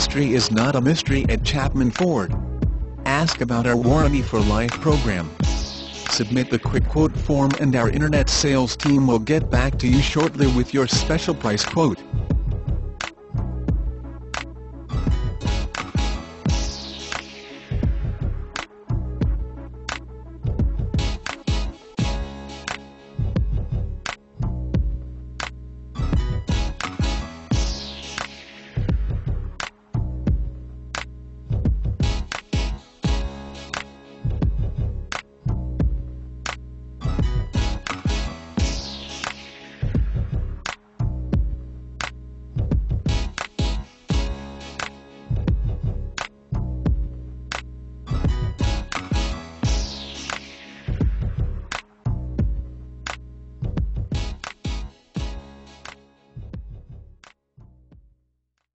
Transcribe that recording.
history is not a mystery at Chapman Ford. Ask about our Warranty for Life program. Submit the quick quote form and our internet sales team will get back to you shortly with your special price quote.